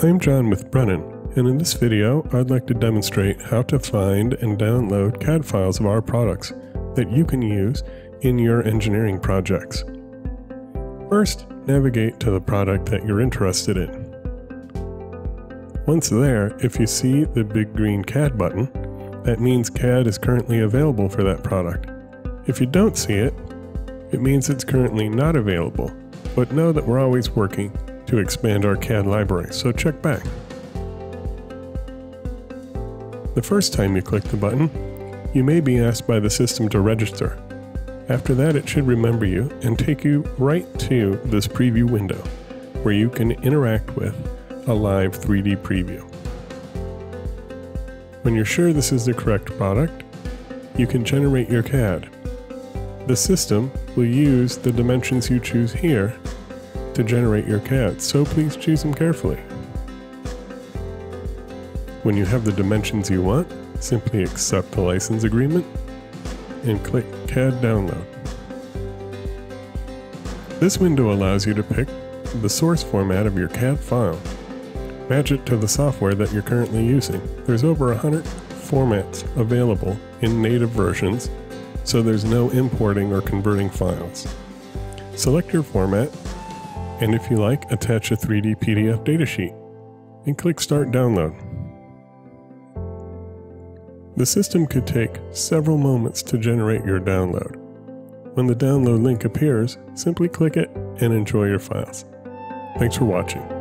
I'm John with Brennan, and in this video I'd like to demonstrate how to find and download CAD files of our products that you can use in your engineering projects. First, navigate to the product that you're interested in. Once there, if you see the big green CAD button, that means CAD is currently available for that product. If you don't see it, it means it's currently not available, but know that we're always working to expand our CAD library, so check back. The first time you click the button, you may be asked by the system to register. After that, it should remember you and take you right to this preview window, where you can interact with a live 3D preview. When you're sure this is the correct product, you can generate your CAD. The system will use the dimensions you choose here to generate your CAD, so please choose them carefully. When you have the dimensions you want, simply accept the license agreement and click CAD Download. This window allows you to pick the source format of your CAD file. Match it to the software that you're currently using. There's over 100 formats available in native versions, so there's no importing or converting files. Select your format and if you like, attach a 3D PDF datasheet and click Start Download. The system could take several moments to generate your download. When the download link appears, simply click it and enjoy your files. Thanks for watching.